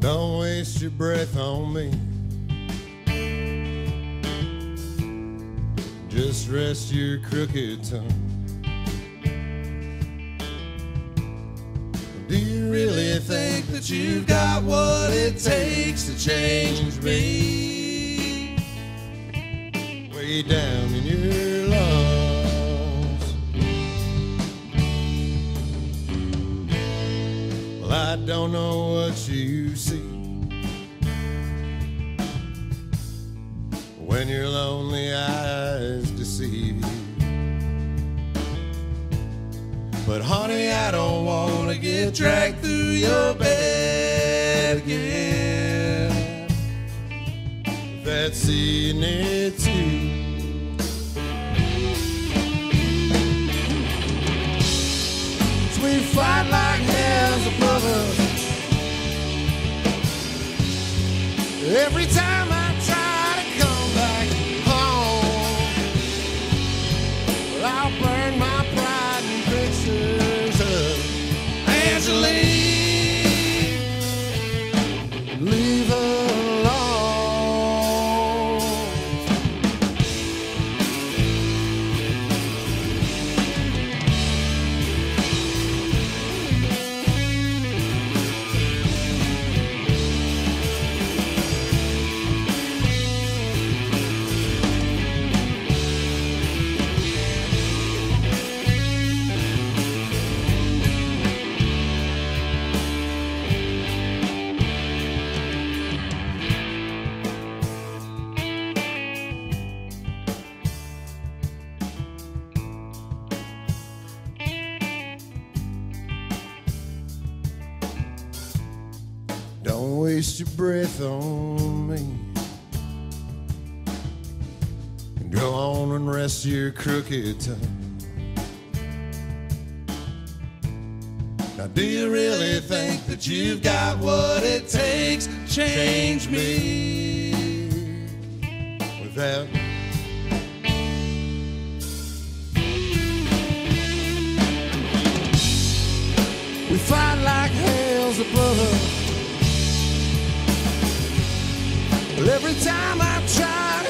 Don't waste your breath on me. Just rest your crooked tongue. Do you really think that you've got what it takes to change me? Way down in your I don't know what you see. When your lonely eyes deceive you. But honey, I don't wanna get dragged through your bed again. That's seeing it too. Every time Don't waste your breath on me. Go on and rest your crooked tongue. Now, do you really think that you've got what it takes change me? Without every time I try